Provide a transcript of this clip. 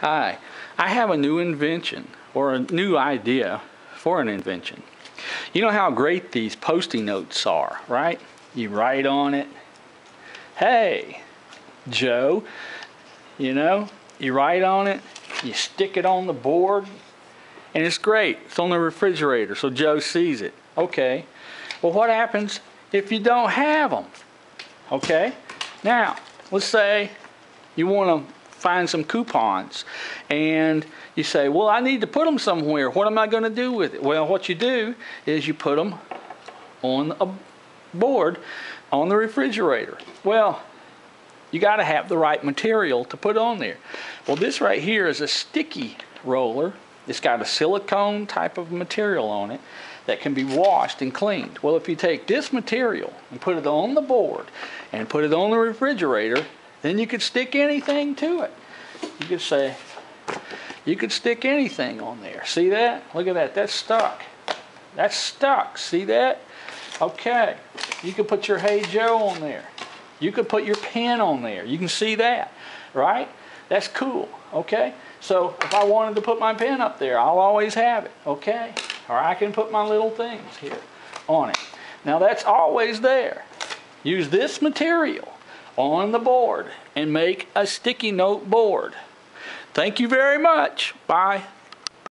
Hi, I have a new invention or a new idea for an invention. You know how great these post-it notes are, right? You write on it, hey, Joe, you know, you write on it, you stick it on the board, and it's great. It's on the refrigerator, so Joe sees it. Okay. Well, what happens if you don't have them? Okay. Now, let's say you want to find some coupons and you say, well, I need to put them somewhere. What am I going to do with it? Well, what you do is you put them on a board on the refrigerator. Well, you got to have the right material to put on there. Well, this right here is a sticky roller. It's got a silicone type of material on it that can be washed and cleaned. Well, if you take this material and put it on the board and put it on the refrigerator, then you could stick anything to it. You could say, you could stick anything on there. See that? Look at that. That's stuck. That's stuck. See that? Okay. You could put your Hey Joe on there. You could put your pen on there. You can see that, right? That's cool, okay? So if I wanted to put my pen up there, I'll always have it, okay? Or I can put my little things here on it. Now that's always there. Use this material on the board and make a sticky note board. Thank you very much. Bye.